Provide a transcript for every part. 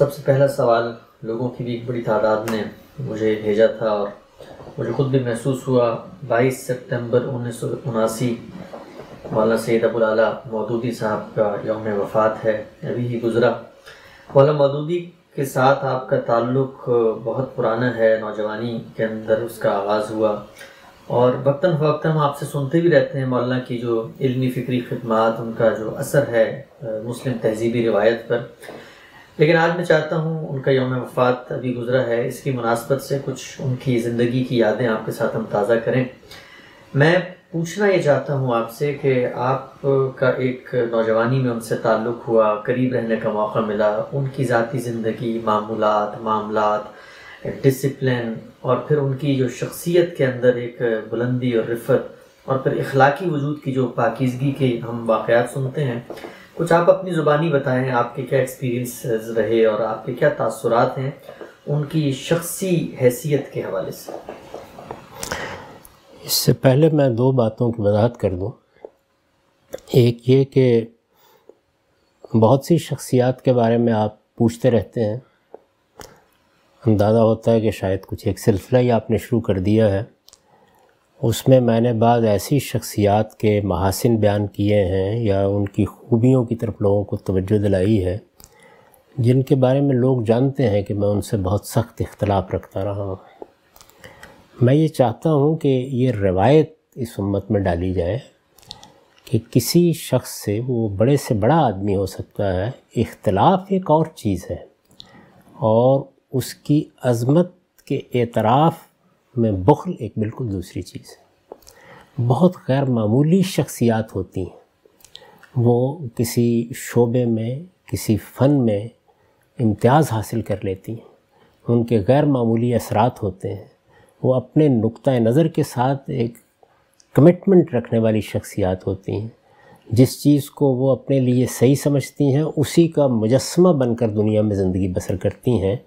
सबसे पहला सवाल लोगों की भी एक बड़ी तादाद ने मुझे भेजा था और मुझे खुद भी महसूस हुआ। 22 सितंबर उन्नीस सौ मौलाना सैद अबुल आला मौदूदी साहब का यौम वफ़ात है, अभी ही गुज़रा। मौलाना मौदूदी के साथ आपका ताल्लुक़ बहुत पुराना है, नौजवानी के अंदर उसका आगाज़ हुआ। और वक्ता फ़वक्ता हम आपसे सुनते भी रहते हैं मौलाना की जो इल्मी फ़िक्री खदमात, उनका जो असर है मुस्लिम तहजीबी रिवायत पर। लेकिन आज मैं चाहता हूँ उनका योम वफ़ात अभी गुज़रा है, इसकी मुनासबत से कुछ उनकी ज़िंदगी की यादें आपके साथ हम ताज़ा करें। मैं पूछना ये चाहता हूँ आपसे कि आपका एक नौजवानी में उनसे ताल्लुक़ हुआ, करीब रहने का मौका मिला, उनकी ज़ाती ज़िंदगी, मामूलत, मामलात, डिसिप्लिन, और फिर उनकी जो शख्सियत के अंदर एक बुलंदी और रिफत, और फिर इखलाकी वजूद की जो पाकिजगी के हम वाक़ात सुनते हैं कुछ आप अपनी ज़ुबानी बताएँ, आपके क्या एक्सपीरियंस रहे और आपके क्या तासुरात हैं उनकी शख्सी हैसियत के हवाले से? इससे पहले मैं दो बातों की वजाहत कर दूँ। एक ये कि बहुत सी शख्सियात के बारे में आप पूछते रहते हैं। अंदाज़ा होता है कि शायद कुछ एक सिलसिला ही आपने शुरू कर दिया है। उसमें मैंने बाद ऐसी शख्सियात के महासिन बयान किए हैं या उनकी खूबियों की तरफ़ लोगों को तवज्जो दिलाई है, जिनके बारे में लोग जानते हैं कि मैं उनसे बहुत सख्त इख्तलाफ रखता रहा हूँ। मैं ये चाहता हूँ कि ये रवायत इस उम्मत में डाली जाए कि किसी शख्स से, वो बड़े से बड़ा आदमी हो सकता है, इख्तलाफ एक और चीज़ है और उसकी अज़मत के एतराफ़ में बुखल एक बिल्कुल दूसरी चीज़ है। बहुत गैर मामूली शख्सियात होती हैं। वो किसी शोबे में, किसी फ़न में इम्तियाज़ हासिल कर लेती हैं। उनके गैर मामूली असरात होते हैं। वो अपने नुक़ नज़र के साथ एक कमिटमेंट रखने वाली शख्सियात होती हैं। जिस चीज़ को वो अपने लिए सही समझती हैं, उसी का मुजस्मा बनकर दुनिया में ज़िंदगी बसर करती हैं,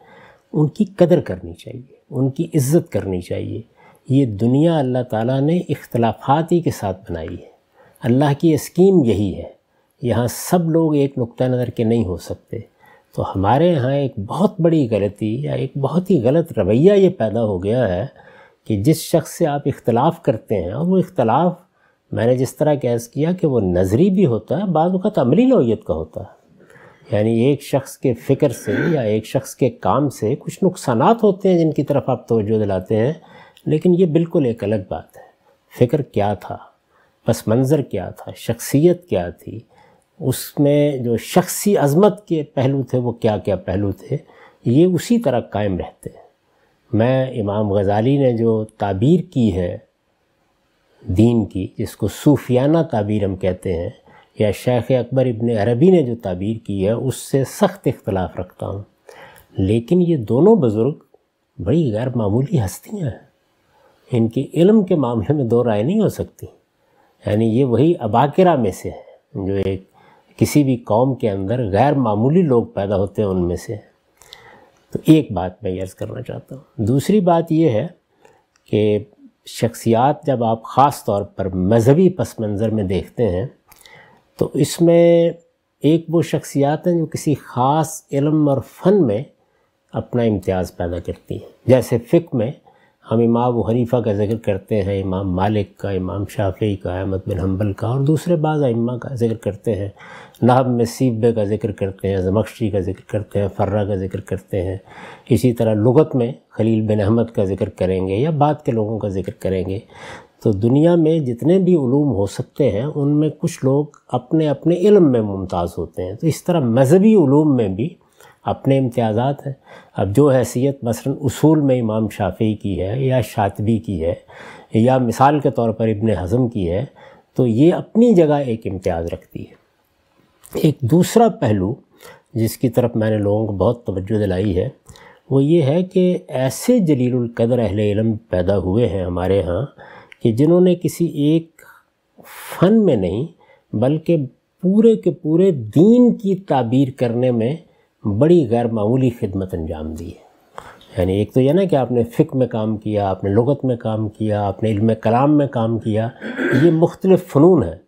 उनकी कदर करनी चाहिए। उनकी इज़्ज़त करनी चाहिए। ये दुनिया अल्लाह ताला ने इख्तलाफात के साथ बनाई है। अल्लाह की स्कीम यही है, यहाँ सब लोग एक नुक़ नज़र के नहीं हो सकते। तो हमारे यहाँ एक बहुत बड़ी गलती या एक बहुत ही गलत रवैया ये पैदा हो गया है कि जिस शख्स से आप इख्तलाफ करते हैं, और वो इख्तलाफ, मैंने जिस तरह कैस किया कि वो नज़री भी होता है, बाद अमली नौीयत का होता है। यानी एक शख्स के फ़िक्र से या एक शख्स के काम से कुछ नुकसान होते हैं जिनकी तरफ़ आप तोजो दिलाते हैं, लेकिन ये बिल्कुल एक अलग बात है। फ़िक्र क्या था? पस मंज़र क्या था? शख्सियत क्या थी? उसमें जो शख्सी अज़मत के पहलू थे, वो क्या क्या पहलू थे? ये उसी तरह कायम रहते हैं। मैं इमाम गज़ाली ने जो ताबीर की है, दीन की, जिसको सूफियाना ताबीर हम कहते हैं या शेख अकबर इबन अरबी ने जो ताबीर की है, उससे सख्त इख्तलाफ रखता हूँ। लेकिन ये दोनों बुज़ुर्ग बड़ी गैर मामूली हस्तियाँ हैं। इनके इल्म के मामले में दो राय नहीं हो सकती। यानी ये वही अबाकिरा में से है, जो एक किसी भी कौम के अंदर गैर मामूली लोग पैदा होते हैं उनमें से। तो एक बात मैं अर्ज़ करना चाहता हूँ। दूसरी बात यह है कि शख्सियात जब आप ख़ास तौर पर मज़हबी पस मंज़र में देखते हैं तो इसमें एक वो शख्सियात हैं जो किसी ख़ास इल्म और फ़न में अपना इम्तियाज़ पैदा करती हैं। जैसे फ़िक में हम इमाम हनीफ़ा का ज़िक्र करते हैं, इमाम मालिक का, इमाम शाफ़ी का, अहमद बिन हम्बल का और दूसरे बाज़ इमा का ज़िक्र करते हैं। नाहब में सीबे का ज़िक्र करते हैं, जमख्शी का ज़िक्र करते हैं, फ़र्रा का ज़िक्र करते हैं। इसी तरह लगत में खलील बिन अहमद का ज़िक्र करेंगे या बाद के लोगों का ज़िक्र करेंगे। तो दुनिया में जितने भी ूम हो सकते हैं, उनमें कुछ लोग अपने अपने इल्म में मुमताज़ होते हैं। तो इस तरह मजहबी में भी अपने इम्तियाज़ात हैं। अब जो हैसियत मसलन उसूल में इमाम शाफ़ी की है या शातबी की है, या मिसाल के तौर पर इब्न हज़म की है तो ये अपनी जगह एक इम्तियाज़ रखती है। एक दूसरा पहलू जिसकी तरफ़ मैंने लोगों को बहुत तवज्जो दिलाई है, वो ये है कि ऐसे जलीलकदर अहल इलम पैदा हुए हैं हमारे यहाँ कि जिन्होंने किसी एक फ़न में नहीं, बल्कि पूरे के पूरे दीन की ताबीर करने में बड़ी गैर मामूली खिदमत अंजाम दी है। यानी एक तो यह ना कि आपने फ़िक में काम किया, आपने लगत में काम किया, आपने इल्म कलाम में काम किया, ये मुख्तलिफ़ फ़नून है।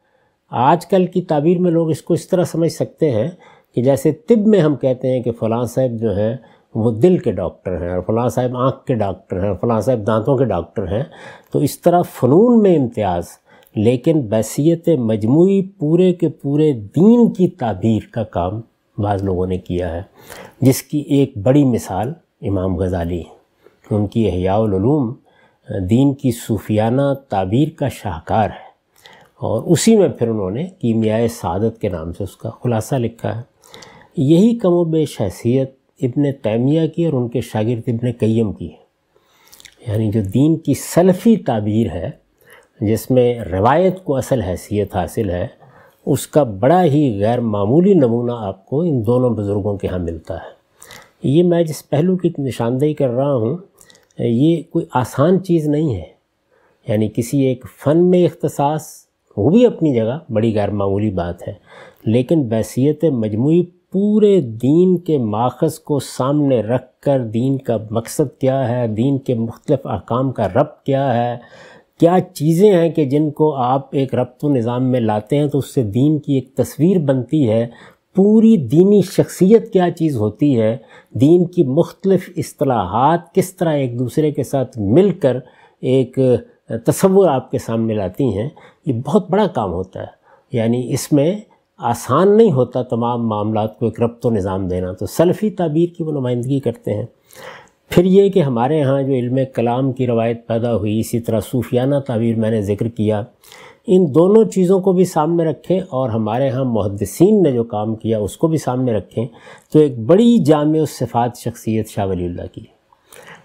आजकल की ताबीर में लोग इसको इस तरह समझ सकते हैं कि जैसे तिब में हम कहते हैं कि फ़लाँ साहब जो हैं वो दिल के डॉक्टर हैं और फ़लाँ साहब आँख के डॉक्टर हैं, फ़लाँ साहब दांतों के डॉक्टर हैं। तो इस तरह फ़नून में इम्तियाज़, लेकिन बैसीत मजमू पूरे के पूरे दीन की ताबीर का काम बाज़ लोगों ने किया है। जिसकी एक बड़ी मिसाल इमाम गज़ाली उनकी अहियालूम दीन की सूफियाना ताबीर का शाहकार है। और उसी में फिर उन्होंने कीमियाए सादत के नाम से उसका ख़ुलासा लिखा है। यही कमो बेश हैसियत इब्न तैमिया की और उनके शागिर्द इब्न कय्यम की है। यानी जो दीन की सलफ़ी ताबीर है, जिसमें रवायत को असल हैसियत हासिल है, उसका बड़ा ही गैर मामूली नमूना आपको इन दोनों बुज़ुर्गों के यहाँ मिलता है। ये मैं जिस पहलू की निशानदेही कर रहा हूँ, ये कोई आसान चीज़ नहीं है। यानी किसी एक फ़न में अख्तसास वो भी अपनी जगह बड़ी गैर मामूली बात है, लेकिन बैसीत मजमू पूरे दीन के माखज़ को सामने रख कर दीन का मकसद क्या है? दीन के मुख्तलिफ़ अहकाम का रब क्या है? क्या चीज़ें हैं कि जिनको आप एक रब्त निज़ाम में लाते हैं तो उससे दीन की एक तस्वीर बनती है? पूरी दीनी शख्सियत क्या चीज़ होती है? दीन की मुख्तलिफ़ असलाहत किस तरह एक दूसरे के साथ मिलकर एक तस्वुर आपके सामने लाती हैं? ये बहुत बड़ा काम होता है। यानी इसमें आसान नहीं होता तमाम मामला को एक रब्त निज़ाम देना। तो सलफ़ी ताबीर की वो नुमाइंदगी करते हैं। फिर ये कि हमारे यहाँ जो इल्म कलाम की रवायत पैदा हुई, इसी तरह सूफियाना ताबीर मैंने ज़िक्र किया। इन दोनों चीज़ों को भी सामने रखें और हमारे यहाँ मुहदसिन ने जो काम किया, उसको भी सामने रखें तो एक बड़ी जाम सिफ़ात शख्सियत शाह वली की।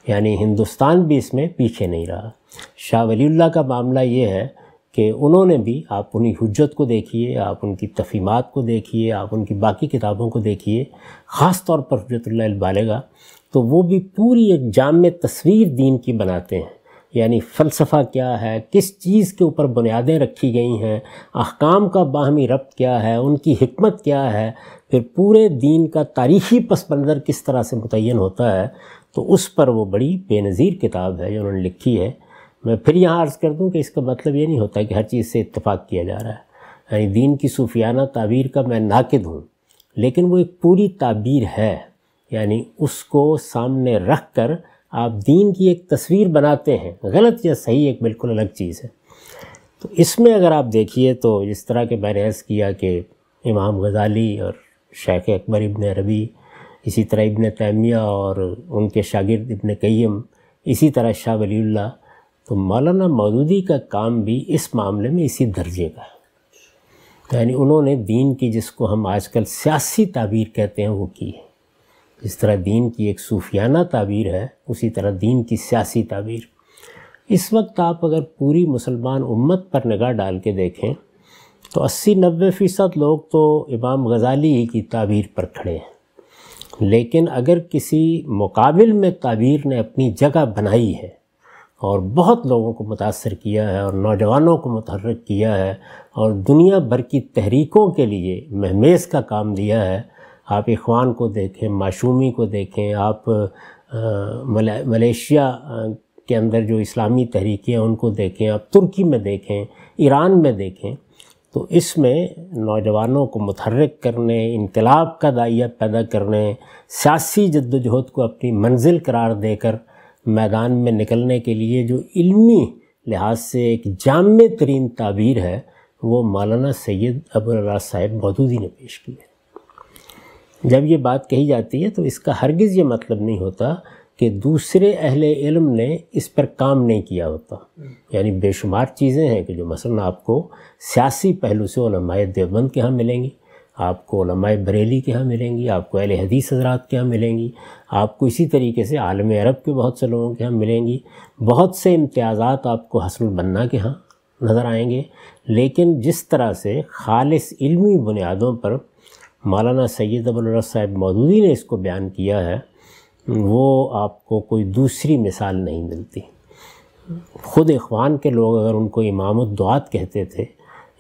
यानी हिंदुस्तान भी इसमें पीछे नहीं रहा। शाह वली का मामला ये है कि उन्होंने भी आप उन्हीं हजत को देखिए, आप उनकी तफ़ीमत को देखिए, आप उनकी बाकी किताबों को देखिए ख़ास तौर पर हजरतबालेगा तो वो भी पूरी एक जाम में तस्वीर दीन की बनाते हैं। यानी फ़लसफ़ा क्या है, किस चीज़ के ऊपर बुनियादें रखी गई हैं, अहकाम का बाहमी रब्त क्या है, उनकी हमत क्या है, फिर पूरे दीन का तारीख़ी पस मंज़र किस तरह से मुतन होता है तो उस पर वो बड़ी बेनज़ीर किताब है जो उन्होंने लिखी है। मैं फिर यहाँ अर्ज़ कर दूँ कि इसका मतलब ये नहीं होता कि हर चीज़ से इत्तेफाक किया जा रहा है। यानी दीन की सूफियाना ताबीर का मैं नाकद हूँ, लेकिन वो एक पूरी ताबीर है। यानी उसको सामने रख कर आप दीन की एक तस्वीर बनाते हैं। गलत या सही एक बिल्कुल अलग चीज़ है। तो इसमें अगर आप देखिए तो जिस तरह के मैंने अर्ज़ किया कि इमाम गज़ाली और शेख अकबर इबन रबी, इसी तरह इबन तैमिया और उनके शागिर्द इबन कयम, इसी तरह शाह वली तो मौलाना मौदूदी का काम भी इस मामले में इसी दर्जे का है। तो यानी उन्होंने दीन की जिसको हम आजकल सियासी ताबीर कहते हैं, वो की है। जिस तरह दीन की एक सूफियाना ताबीर है, उसी तरह दीन की सियासी ताबीर। इस वक्त आप अगर पूरी मुसलमान उम्मत पर निगाह डाल के देखें तो अस्सी नब्बे फ़ीसद लोग तो इमाम गज़ाली की ताबीर पर खड़े हैं। लेकिन अगर किसी मुकाबिल में ताबीर ने अपनी जगह बनाई है और बहुत लोगों को मुतासर किया है और नौजवानों को मतहरक किया है और दुनिया भर की तहरीकों के लिए महमेज़ का काम दिया है। आप इखवान को देखें माशूमी को देखें आप मले, मलेशिया के अंदर जो इस्लामी तहरीकें हैं उनको देखें। आप तुर्की में देखें ईरान में देखें तो इसमें नौजवानों को मुतहरक करने इनकलाब का दाइया पैदा करने सियासी जद्दोजहद को अपनी मंजिल करार देकर मैदान में निकलने के लिए जो इल्मी लिहाज से एक जाम तरीन ताबीर है, वो मौलाना सैयद अबुल साहिब मौदूदी ने पेश की है। जब ये बात कही जाती है तो इसका हरगिज़ ये मतलब नहीं होता कि दूसरे अहल इल्म ने इस पर काम नहीं किया होता। यानी बेशुमार चीज़ें हैं कि जो मसलन आपको सियासी पहलू से देवबंद के यहाँ मिलेंगी। आपको बरेली के यहाँ मिलेंगी, आपको अहल हदीस हजरात के यहाँ मिलेंगी, आपको इसी तरीके से आलम अरब के बहुत से लोगों के यहाँ मिलेंगी। बहुत से इम्तियाज़ात आपको हसन बन्ना के यहाँ नज़र आएँगे। लेकिन जिस तरह से खालिस इल्मी बुनियादों पर मौलाना सैद अबुल साहब मौदूदी ने इसको बयान किया है, वो आपको कोई दूसरी मिसाल नहीं मिलती। ख़ुद इखवान के लोग अगर उनको इमाम दुआत कहते थे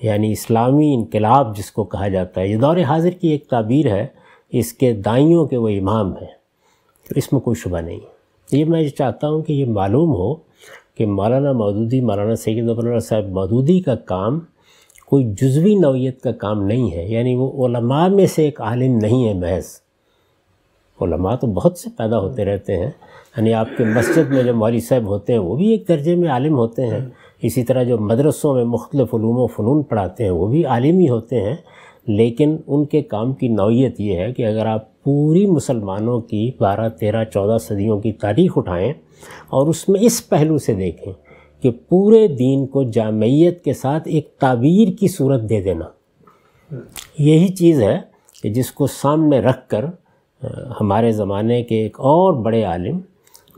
यानी इस्लामी इनकलाब जिसको कहा जाता है, ये दौर हाजिर की एक ताबीर है, इसके दाइयों के वो इमाम हैं। तो इसमें कोई शुबा नहीं ये मैं चाहता हूँ कि ये मालूम हो कि मौलाना मौदूदी, मौलाना सैद अबुल्ला साहब मौदूदी का काम कोई जुजवी नौीयत का काम नहीं है। यानी वो उलमा में से एक आलिम नहीं है महज। उलमा तो बहुत से पैदा होते रहते हैं। यानी आपके मस्जिद में जो मौली साहब होते हैं, वो भी एक दर्जे में आलिम होते हैं। इसी तरह जो मदरसों में मुख्तलिफ़ फ़लूम फ़नून पढ़ाते हैं, वो भी आलिमी होते हैं, लेकिन उनके काम की नौीयत ये है कि अगर आप पूरी मुसलमानों की बारह, तेरह, चौदह सदियों की तारीख़ उठाएँ और उसमें इस पहलू से देखें कि पूरे दीन को जामयत के साथ एक ताबीर की सूरत दे देना। यही चीज़ है कि जिसको सामने रख कर हमारे ज़माने के एक और बड़े आलिम,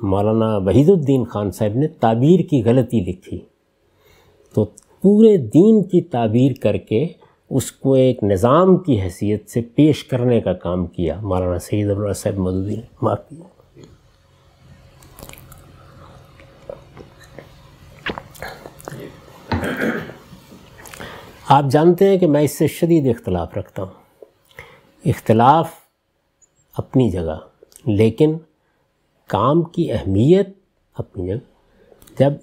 मौलाना वहीदुद्दीन खान साहब ने ताबीर की गलती लिखी। तो पूरे दीन की ताबीर करके उसको एक निज़ाम की हैसियत से पेश करने का काम किया, मौलाना सैद साहब मदूदी ने। माफ़ी आप जानते हैं कि मैं इससे शदीद इख्तलाफ रखता हूँ। इख्तलाफ अपनी जगह, लेकिन काम की अहमियत अपनी जगह। जब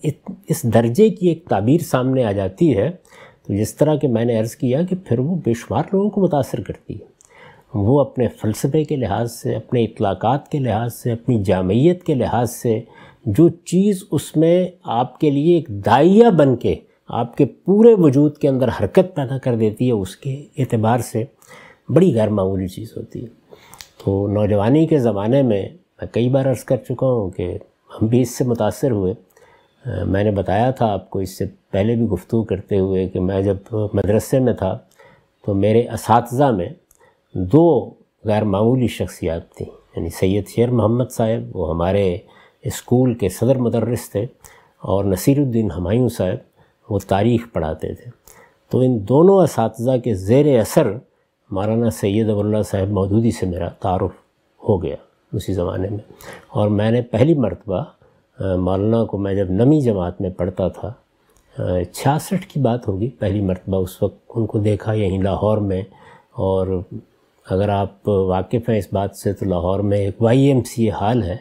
इस दर्जे की एक ताबीर सामने आ जाती है तो जिस तरह के मैंने अर्ज़ किया कि फिर वो बेशुमार लोगों को मुतासर करती है। वो अपने फ़लसफ़े के लिहाज से, अपने इतलाक़ात के लिहाज से, अपनी जामयत के लिहाज से, जो चीज़ उसमें आपके लिए एक दाइया बन के, आपके पूरे वजूद के अंदर हरकत पैदा कर देती है, उसके एतबार से बड़ी गैर मामूली चीज़ होती है। तो नौजवानी के ज़माने में मैं कई बार अर्ज़ कर चुका हूँ कि हम भी इससे मुतासर हुए। मैंने बताया था आपको इससे पहले भी गुफ्तु करते हुए कि मैं जब मदरसे में था तो मेरे इस में दो गैर मामूली शख्सियात थी। यानी सैयद शेर मोहम्मद साहब, वो हमारे स्कूल के सदर मदरस थे, और नसीरुद्दीन हमायूं साहब, वो तारीख़ पढ़ाते थे। तो इन दोनों इस के ज़ेर असर मौलाना सैद अबुल्ला साहब मौदूदी से मेरा तारफ़ हो गया उसी ज़माने में। और मैंने पहली मरतबा मौलाना को मैं जब नमी जमात में पढ़ता था छियासठ की बात होगी पहली मरतबा उस वक्त, उनको देखा यहीं लाहौर में। और अगर आप वाकिफ़ हैं इस बात से तो लाहौर में एक वाई एम सी हाल है,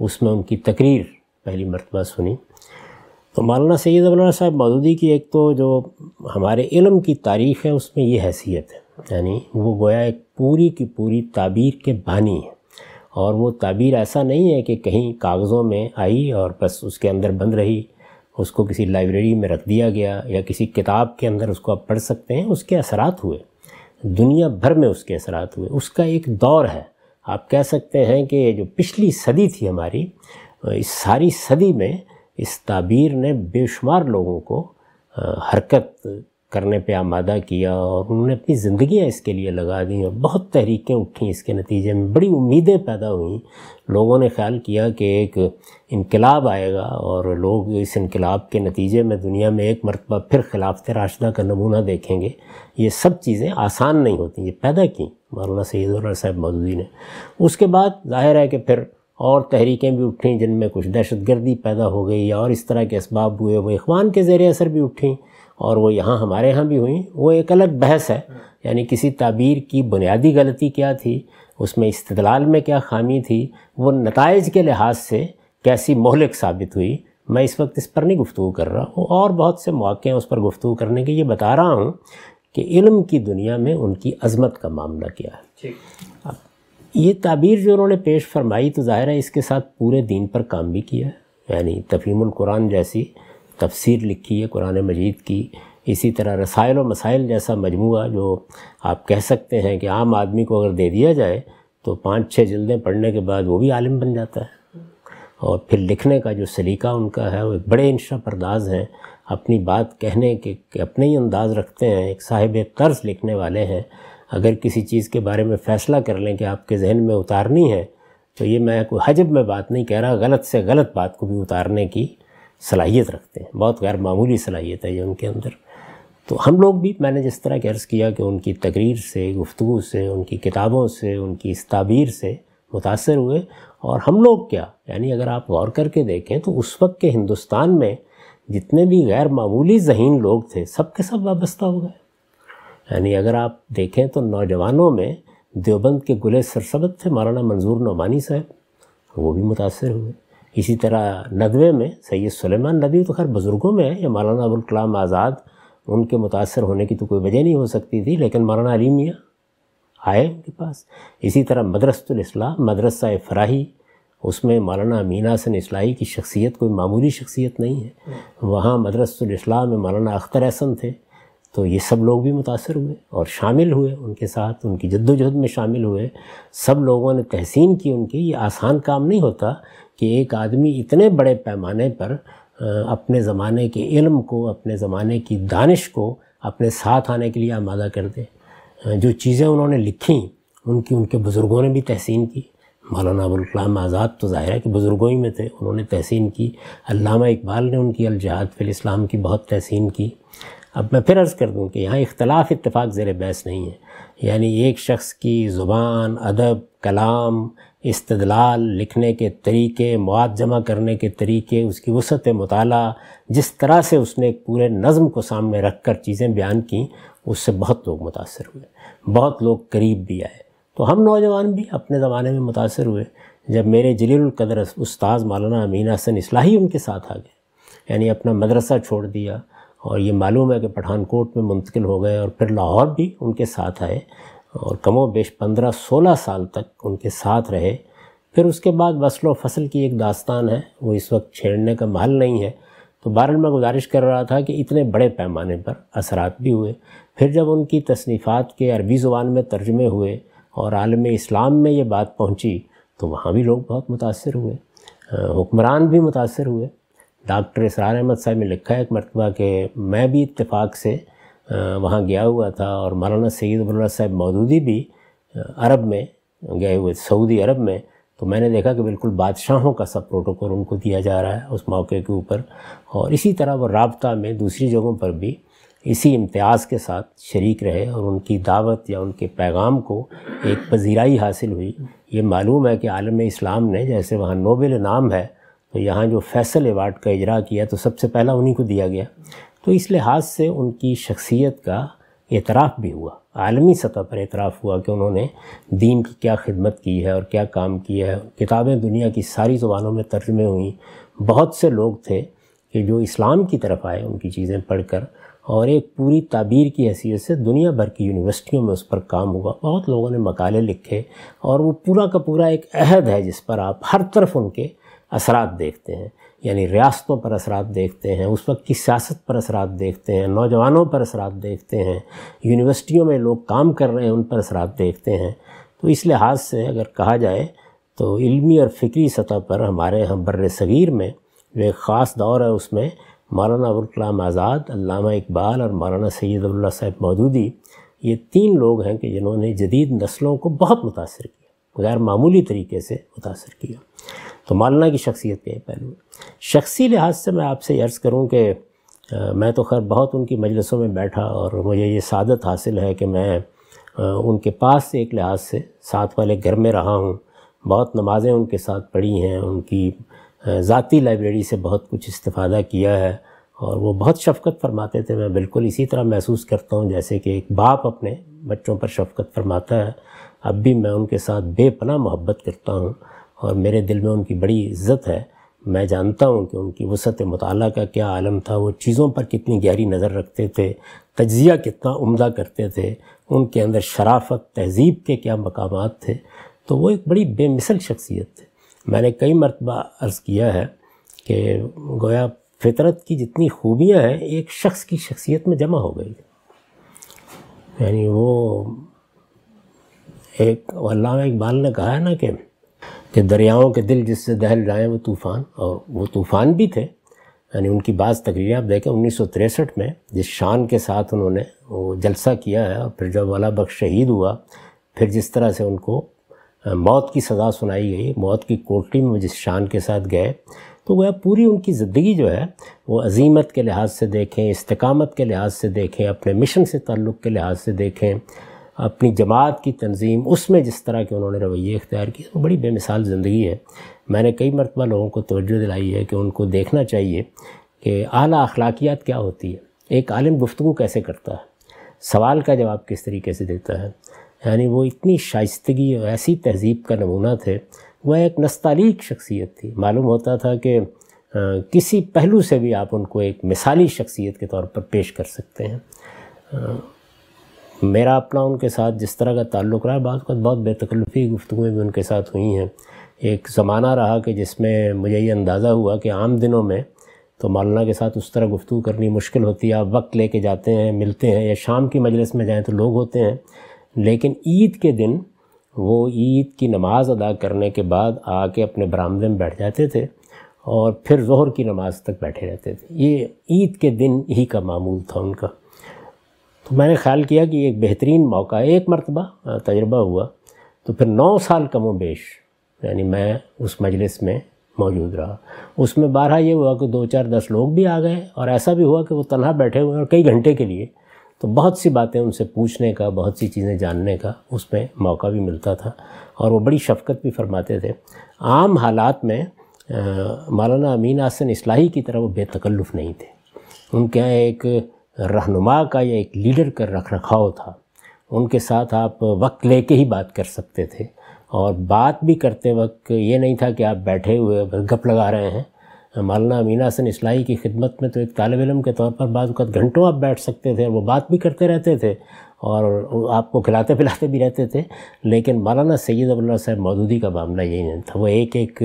उसमें उनकी तकरीर पहली मरतबा सुनी। तो मौलाना सैद अबुल्ला साहब मौदूदी की एक तो जो हमारे इलम की तारीख़ है, उसमें ये हैसियत है, यानी वो गोया एक पूरी की पूरी ताबीर के बानी है। और वो ताबीर ऐसा नहीं है कि कहीं कागज़ों में आई और बस उसके अंदर बंद रही। उसको किसी लाइब्रेरी में रख दिया गया या किसी किताब के अंदर उसको आप पढ़ सकते हैं, उसके असरात हुए। दुनिया भर में उसके असरात हुए। उसका एक दौर है। आप कह सकते हैं कि जो पिछली सदी थी हमारी, इस सारी सदी में इस ताबीर ने बेशुमार लोगों को हरकत करने पे आमादा किया और उन्होंने अपनी ज़िंदगियाँ इसके लिए लगा दी और बहुत तहरीकें उठी इसके नतीजे में। बड़ी उम्मीदें पैदा हुई। लोगों ने ख्याल किया कि एक इनकलाब आएगा और लोग इस इनकलाब के नतीजे में दुनिया में एक मरतबा फिर खिलाफत राशदा का नमूना देखेंगे। ये सब चीज़ें आसान नहीं होती, ये पैदा की, मौलाना सैद साहब मौदूदी ने। उसके बाद ज़ाहिर है कि फिर और तहरीकें भी उठी जिनमें कुछ दहशत गर्दी पैदा हो गई और इस तरह के इसबाब हुए, वो इखवान के ज़ेर असर भी उठी। और वो यहाँ हमारे यहाँ भी हुई वो एक अलग बहस है। यानी किसी ताबीर की बुनियादी गलती क्या थी उसमें इस्तलाल में क्या खामी थी वो नतज के लिहाज से कैसी मोहलिक साबित हुई मैं इस वक्त इस पर नहीं गुफ्तु कर रहा हूँ। और बहुत से मौक़े हैं उस पर गुफ्तु करने के ये बता रहा हूँ कि इल्म की दुनिया में उनकी अजमत का मामला क्या है। अब ये ताबीर जो उन्होंने पेश फरमाई तो ज़ाहिर है इसके साथ पूरे दीन पर काम भी किया है। यानी तफीमुल कुरान जैसी तफसीर लिखी है कुरान मजीद की। इसी तरह रसायल व मसाइल जैसा मजमू जो आप कह सकते हैं कि आम आदमी को अगर दे दिया जाए तो पाँच छः जल्दें पढ़ने के बाद वो भी आलिम बन जाता है। और फिर लिखने का जो सलीका उनका है वो एक बड़े इंशा परदाज हैं। अपनी बात कहने के, के अपने ही अंदाज रखते हैं। एक साहिब तर्ज लिखने वाले हैं। अगर किसी चीज़ के बारे में फ़ैसला कर लें कि आपके जहन में उतारनी है तो ये मैं कोई हजब में बात नहीं कह रहा गलत से गलत बात को भी उतारने की सलाहियत रखते हैं। बहुत गैर मामूली सलाहियत है ये उनके अंदर। तो हम लोग भी, मैंने जिस तरह के अर्ज़ किया कि उनकी तकरीर से गुफ्तु से, उनकी किताबों से, उनकी इस ताबीर से मुतासर हुए। और हम लोग क्या, यानी अगर आप गौर करके देखें तो उस वक्त के हिंदुस्तान में जितने भी गैर मामूली जहीन लोग थे, सब के सब वाबस्ता हो गए। यानी अगर आप देखें तो नौजवानों में देवबंद के गुले सरसबत थे, मौलाना मंजूर नोमानी साहब, वो भी मुतासर हुए। इसी तरह नदवे में सैयद सलेमान नदवी तो खैर बुज़ुर्गों में है, या मौलाना अबुल कलाम आज़ाद, उनके मुतासर होने की तो कोई वजह नहीं हो सकती थी, लेकिन मौलाना अली मियाँ आए उनके पास। इसी तरह मदरसतुल इस्लाम, मदरसा फ़राही, उसमें मौलाना अमीन हसन इसलाई की शख्सियत कोई मामूली शख्सियत नहीं है। वहाँ मदरसतुल इस्लाम में मौलाना अख्तर एहसन थे तो ये सब लोग भी मुतासर हुए और शामिल हुए उनके साथ, उनकी जद्दोजहद में शामिल हुए। सब लोगों ने तहसीन की उनकी, ये आसान काम नहीं होता कि एक आदमी इतने बड़े पैमाने पर अपने ज़माने के इल्म को, अपने ज़माने की दानिश को अपने साथ आने के लिए आमादा कर दे। जो चीज़ें उन्होंने लिखी, उनकी, उनके बुज़ुर्गों ने भी तहसीन की। मौलाना अबुलकलाम आज़ाद तो ज़ाहिर है कि बुज़ुर्गों ही में थे, उन्होंने तहसीन की। अल्लामा इकबाल ने उनकी अलजहाद फिल इस्लाम की बहुत तहसीन की। अब मैं फिर अर्ज़ कर दूँ कि यहाँ इख्तलाफ इतफ़ाक़ ज़ेर बहस नहीं है। यानी एक शख्स की ज़ुबान, अदब, कलाम इस्तदलाल लिखने के तरीके मवाद जमा करने के तरीके, उसकी वसत मताल, जिस तरह से उसने पूरे नज़म को सामने रख कर चीज़ें बयान की, उससे बहुत लोग मुतासर हुए। बहुत लोग करीब भी आए। तो हम नौजवान भी अपने ज़माने में मुतासर हुए, जब मेरे जलीलकदर उस्ताद मौलाना अमीन हसन इसलाही उनके साथ आ गए। यानी अपना मदरसा छोड़ दिया और ये मालूम है कि पठानकोट में मुंतकिल हो गए और फिर लाहौर भी उनके साथ आए। और कमो बेश पंद्रह सोलह साल तक उनके साथ रहे। फिर उसके बाद वसल फ़सल की एक दास्तान है। वो इस वक्त छेड़ने का महल नहीं है। तो बहरहाल मैं गुजारिश कर रहा था कि इतने बड़े पैमाने पर असरात भी हुए। फिर जब उनकी तसनीफ़ात के अरबी ज़ुबान में तर्जमे हुए और आलम इस्लाम में ये बात पहुँची तो वहाँ भी लोग बहुत मुतासर हुए। हुक्मरान भी मुतासर हुए। डॉक्टर इसरार अहमद साहब ने लिखा है एक मरतबा कि, मैं भी इत्तेफाक से वहाँ गया हुआ था और मौलाना सैद अबुल्ला साहब मौदूदी भी अरब में गए हुए, सऊदी अरब में। तो मैंने देखा कि बिल्कुल बादशाहों का सब प्रोटोकॉल उनको दिया जा रहा है उस मौके के ऊपर। और इसी तरह वो रबता में दूसरी जगहों पर भी इसी इम्तियाज़ के साथ शरीक रहे और उनकी दावत या उनके पैगाम को एक पजीराई हासिल हुई। ये मालूम है कि आलम इस्लाम ने, जैसे वहाँ नोबल नाम है तो यहाँ जो फैसल एवार्ड का इजरा किया तो सबसे पहला उन्हीं को दिया गया। तो इस लिहाज से उनकी शख्सियत का एतराफ़ भी हुआ। आलमी सतह पर एतराफ़ हुआ कि उन्होंने दीन की क्या खिदमत की है और क्या काम किया है। किताबें दुनिया की सारी ज़ुबानों में तर्जमे हुई। बहुत से लोग थे कि जो इस्लाम की तरफ़ आए, उनकी चीज़ें पढ़कर और एक पूरी ताबीर की हैसियत से दुनिया भर की यूनिवर्सिटियों में उस पर काम हुआ। बहुत लोगों ने मकाले लिखे और वो पूरा का पूरा एक अहद है जिस पर आप हर तरफ़ उनके असरात देखते हैं। यानी रियासतों पर असरात देखते हैं, उस वक्त की सियासत पर असरात देखते हैं, नौजवानों पर असरात देखते हैं, यूनिवर्सिटियों में लोग काम कर रहे हैं, उन पर असरात देखते हैं। तो इस लिहाज से अगर कहा जाए तो इल्मी और फ़िक्री सतह पर हमारे हम बर सग़ीर में जो एक ख़ास दौर है, उसमें मौलाना अबुलकलाम आज़ाद, अल्लामा इकबाल और मौलाना सैद अब्दुल्ला साहब मौदूदी, ये तीन लोग हैं कि जिन्होंने जदीद नस्लों को बहुत मुतासर किया गैर मामूली तरीके से मुतासर किया। तो मौलाना की शख्सियत के पहलू शख्सी लिहाज से मैं आपसे अर्ज़ करूँ कि मैं तो खैर बहुत उनकी मजलसों में बैठा और मुझे ये सादत हासिल है कि मैं उनके पास से एक लिहाज से साथ वाले घर में रहा हूँ। बहुत नमाज़ें उनके साथ पढ़ी हैं, उनकी ज़ाती लाइब्रेरी से बहुत कुछ इस्तेफ़ादा किया है और वो बहुत शफकत फरमाते थे। मैं बिल्कुल इसी तरह महसूस करता हूँ, जैसे कि एक बाप अपने बच्चों पर शफकत फरमाता है। अब भी मैं उनके साथ बेपना मोहब्बत करता हूँ। और मेरे दिल में उनकी बड़ी इज़्ज़त है। मैं जानता हूँ कि उनकी वसत मताल का क्या आलम था, वो चीज़ों पर कितनी गहरी नज़र रखते थे, तजिया कितना उम्दा करते थे, उनके अंदर शराफत, तहज़ीब के क्या मकाम थे। तो वो एक बड़ी बेमिसल शख्सियत थे। मैंने कई मरतबा अर्ज़ किया है कि गोया फितरत की जितनी खूबियाँ हैं, एक शख्स की शख्सियत में जमा हो गई। यानी वो एक, अल्लाह इकबाल ने कहा है ना कि कि दरियाओं के दिल जिससे दहल जाएँ वो तूफ़ान, और वो तूफ़ान भी थे। यानी उनकी बाज़ तकरीरें आप देखें, उन्नीस में जिस शान के साथ उन्होंने वो जलसा किया है और फिर जब वाला बख्श शहीद हुआ, फिर जिस तरह से उनको मौत की सज़ा सुनाई गई, मौत की कोटरी में जिस शान के साथ गए तो वह पूरी उनकी ज़िंदगी जो है, वो अजीमत के लिहाज से देखें, इस्तकामत के लिहाज से देखें, अपने मिशन से ताल्लुक़ के लिहाज से देखें अपनी जमात की तंजीम उसमें जिस तरह के उन्होंने रवैये इख्तियार किए वो बड़ी बेमिसाल ज़िंदगी है। मैंने कई मरतबा लोगों को तोज्जो दिलाई है कि उनको देखना चाहिए कि अली अखलाकियात क्या होती है। एक आलिम गुफ्तु कैसे करता है? सवाल का जवाब किस तरीके से देता है? यानी वो इतनी शाइस्तगी और ऐसी तहजीब का नमूना थे। वह एक नस्तालीक शख्सियत थी। मालूम होता था कि किसी पहलू से भी आप उनको एक मिसाली शख्सियत के तौर पर पेश कर सकते हैं। मेरा अपना उनके साथ जिस तरह का ताल्लुक़ रहा बात बहुत बेतकल्फ़ी गुफ्तु भी उनके साथ हुई हैं। एक ज़माना रहा कि जिसमें मुझे ये अंदाज़ा हुआ कि आम दिनों में तो मौलाना के साथ उस तरह गुफ्तु करनी मुश्किल होती है। आप वक्त लेके जाते हैं, मिलते हैं या शाम की मजलिस में जाएँ तो लोग होते हैं। लेकिन ईद के दिन वो ईद की नमाज़ अदा करने के बाद आके अपने बरामदे में बैठ जाते थे और फिर जहर की नमाज़ तक बैठे रहते थे। ये ईद के दिन ही का मामूल था उनका। तो मैंने ख्याल किया कि एक बेहतरीन मौका, एक मरतबा तजर्बा हुआ। तो फिर नौ साल कमो बेश यानी मैं उस मजलिस में मौजूद रहा। उसमें बारह ये हुआ कि दो चार दस लोग भी आ गए और ऐसा भी हुआ कि वो तनहा बैठे हुए और कई घंटे के लिए। तो बहुत सी बातें उनसे पूछने का, बहुत सी चीज़ें जानने का उसमें मौका भी मिलता था और वो बड़ी शफकत भी फरमाते थे। आम हालात में मौलाना अमीन आसन इसलाही की तरह वो बेतकल्लुफ़ नहीं थे। उनके यहाँ एक रहनुमा का या एक लीडर का रख रखाव था। उनके साथ आप वक्त लेके ही बात कर सकते थे। और बात भी करते वक्त ये नहीं था कि आप बैठे हुए गप लगा रहे हैं। मौलाना अमीना हसन इसलाई की खिदमत में तो एक तालब इलम के तौर पर बाद घंटों आप बैठ सकते थे, वो बात भी करते रहते थे और आपको खिलाते पिलाते भी रहते थे। लेकिन मौलाना सैद अबुल्ला साहब मौदूदी का मामला यही नहीं था। वो एक एक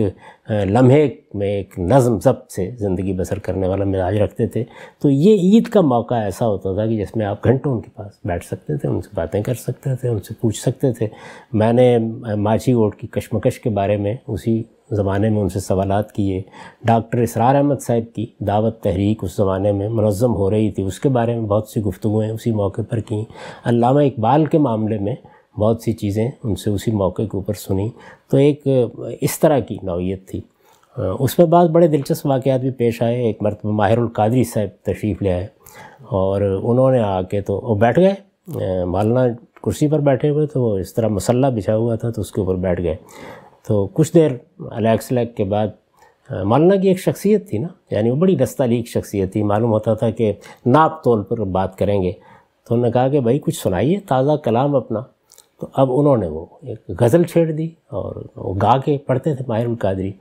लम्हे में एक नज़म ज़ब्त से ज़िंदगी बसर करने वाला मिजाज रखते थे। तो ये ईद का मौका ऐसा होता था कि जिसमें आप घंटों उनके पास बैठ सकते थे, उनसे बातें कर सकते थे, उनसे पूछ सकते थे। मैंने माछी वोट की कशमकश के बारे में उसी ज़माने में उनसे सवाल किए। डॉक्टर इसरार अहमद साहब की दावत तहरीक उस ज़माने में मनज़म हो रही थी। उसके बारे में बहुत सी गुफ्तुएँ उसी मौके पर की। अल्लामा इकबाल के मामले में बहुत सी चीज़ें उनसे उसी मौके के ऊपर सुनी। तो एक, इस तरह की नौीयत थी। उसमें बाद बड़े दिलचस्प वाक़ात भी पेश आए। एक मरतबा माहिरुल कादरी साहब तशरीफ़ ले आए और उन्होंने आके तो वो बैठ गए। मालना कुर्सी पर बैठे हुए तो इस तरह मसल्ला बिछा हुआ था तो उसके ऊपर बैठ गए। तो कुछ देर अलैक्स लैक के बाद मालना की एक शख्सियत थी ना, यानी वो बड़ी दस्तालीक शख्सियत थी। मालूम होता था कि नाप तोल पर बात करेंगे। तो उन्होंने कहा कि भाई, कुछ सुनाइए, ताज़ा कलाम अपना। तो अब उन्होंने वो एक गज़ल छेड़ दी और वो गा के पढ़ते थे माहिर कादरी।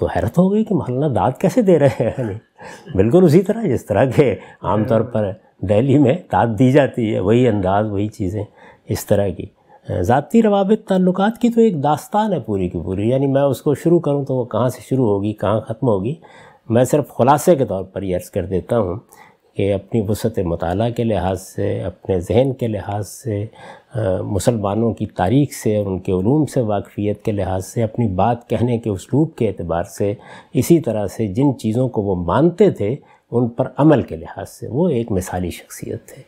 तो हैरत हो गई कि मोहल्ला दाद कैसे दे रहे हैं? नहीं बिल्कुल उसी तरह, जिस तरह के आमतौर पर दिल्ली में दाद दी जाती है, वही अंदाज़, वही चीज़ें, इस तरह की। ज़ाती रवाबित ताल्लुक की तो एक दास्तान है पूरी की पूरी। यानी मैं उसको शुरू करूँ तो वो कहाँ से शुरू होगी, कहाँ ख़त्म होगी? मैं सिर्फ़ ख़ुलासे के तौर पर ये अर्ज़ कर देता हूँ कि अपनी वसत मताल के लिहाज से, अपने जहन के लिहाज से मुसलमानों की तारीख से उनके ूम से, वाकफ़ियत के लिहाज से, अपनी बात कहने के उसलूब के अतबार से, इसी तरह से जिन चीज़ों को वो मानते थे उन पर अमल के लिहाज से वो एक मिसाली शख्सियत थे।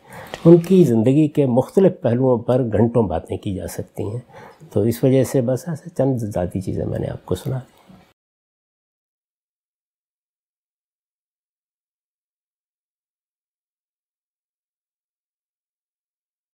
उनकी ज़िंदगी के मुख्तलिफ़ पहलुओं पर घंटों बातें की जा सकती हैं। तो इस वजह से बस ऐसे चंद ज़ाती चीज़ें मैंने आपको सुना।